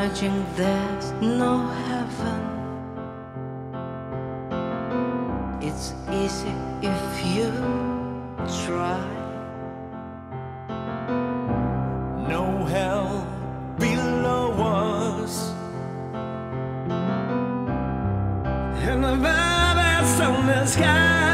judging there's no heaven. It's easy if you try. No hell below us. And the vibes on the sky.